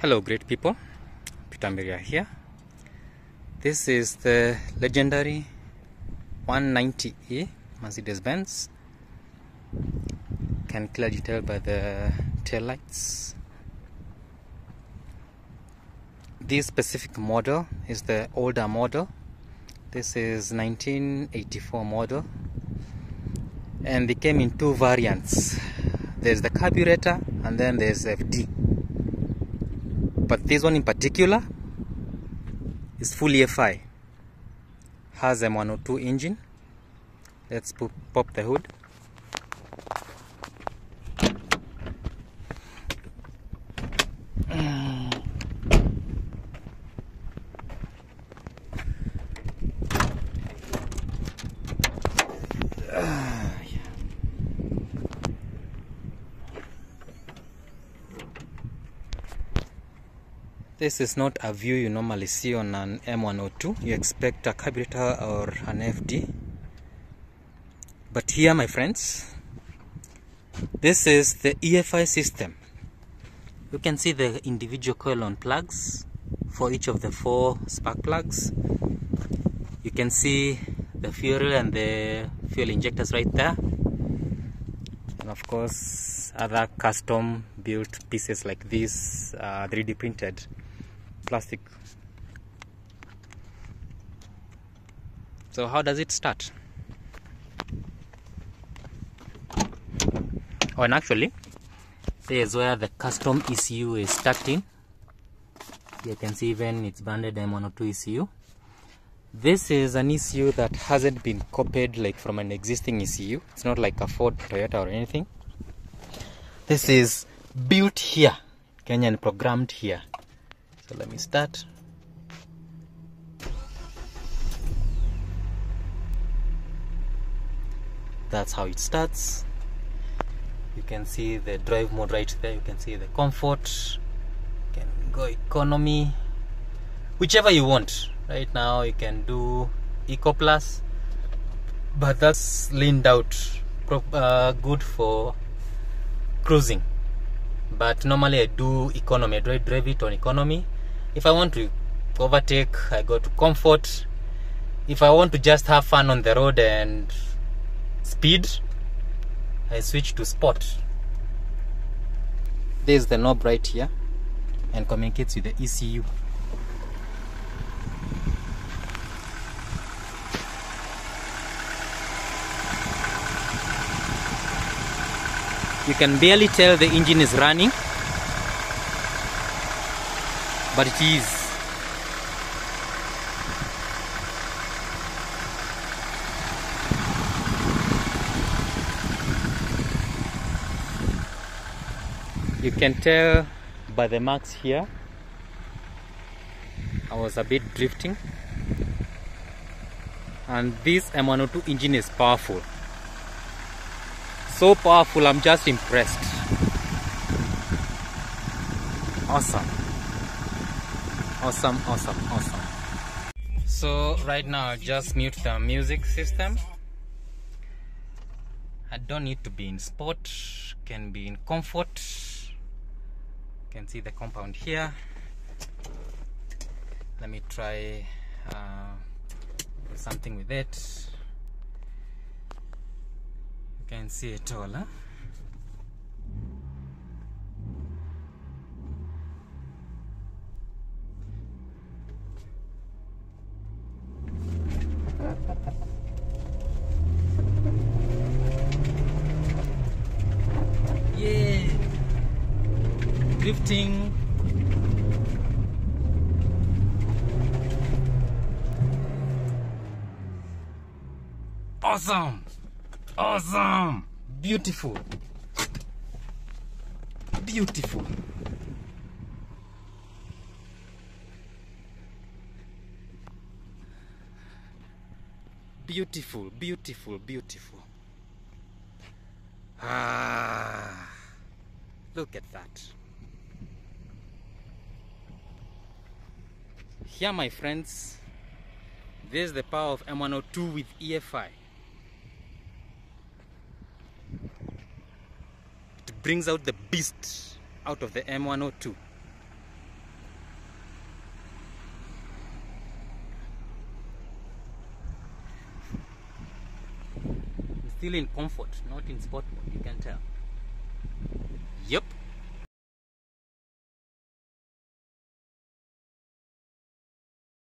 Hello, great people. Peter here. This is the legendary 190E Mercedes Benz. Can clearly tell by the tail lights. This specific model is the older model. This is 1984 model, and they came in two variants. There's the carburetor, and then there's FD but this one in particular is fully FI has a M102 engine. Let's pop the hood This is not a view you normally see on an M102. You expect a carburetor or an FD. But here, my friends, this is the EFI system. You can see the individual coil on plugs for each of the four spark plugs. You can see the fuel and the fuel injectors right there. And of course, other custom built pieces like this, uh, 3D printed plastic. So how does it start? Oh, and actually, there's where the custom ECU is tucked in You can see even it's banded M102 ECU. This is an ECU that hasn't been copied like from an existing ECU. It's not like a Ford, Toyota or anything. This is built here, Kenyan programmed here. So let me start. That's how it starts. You can see the drive mode right there. You can see the comfort. You can go economy, whichever you want. Right now you can do Eco Plus, but that's leaned out, uh, good for cruising. But normally I do economy. I drive, drive it on economy if I want to overtake, I go to comfort. If I want to just have fun on the road and speed, I switch to sport. There's the knob right here and communicates with the ECU. You can barely tell the engine is running but it is. You can tell by the marks here I was a bit drifting. And this M102 engine is powerful. So powerful I'm just impressed. Awesome awesome awesome awesome. So right now just mute the music system. I don't need to be in sport can be in comfort. Can see the compound here. Let me try uh, something with it. You can see it all huh? Awesome. Awesome. Beautiful. Beautiful. Beautiful, beautiful, beautiful. Ah, look at that. here my friends this is the power of M102 with EFI it brings out the beast out of the M102 still in comfort not in sport mode you can tell. Yep.